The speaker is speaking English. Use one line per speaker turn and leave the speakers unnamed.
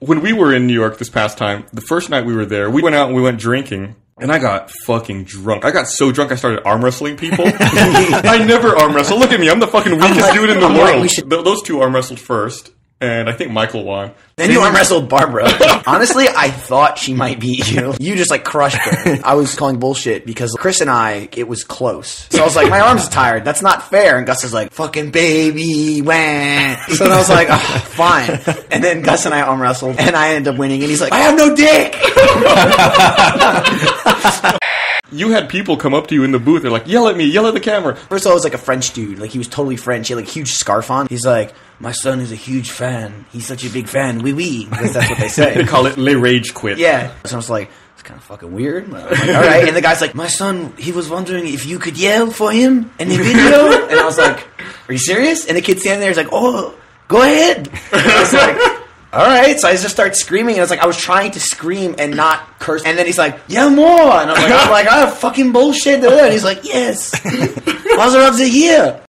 when we were in New York this past time, the first night we were there, we went out and we went drinking. And I got fucking drunk. I got so drunk I started arm wrestling people. I never arm wrestle. Look at me. I'm the fucking weakest
like-
dude in the
I'm like,
world.
we should-
Th- Those two arm wrestled first. And I think Michael won.
Then you arm wrestled Barbara. Honestly, I thought she might beat you. You just like crushed her. I was calling bullshit because Chris and I, it was close. So I was like, my arm's tired. That's not fair. And Gus is like, fucking baby, wah. So then I was like, oh, fine. And then Gus and I arm wrestled, and I ended up winning. And he's like, I have no dick.
You had people come up to you in the booth. They're like, yell at me, yell at the camera.
First of all, it was like a French dude. Like he was totally French. He had like a huge scarf on. He's like, my son is a huge fan. He's such a big fan. Oui. Because that's what they say.
They call it Le Rage Quit.
Yeah. So I was like, it's kind of fucking weird. I'm like, all right. And the guy's like, my son, he was wondering if you could yell for him in the video. And I was like, are you serious? And the kid standing there is like, oh, go ahead. And I was like, all right. So I just start screaming. And I was like, I was trying to scream and not curse. And then he's like, yell more. And I'm like, I'm like, oh, fucking bullshit. And he's like, yes. Of the year.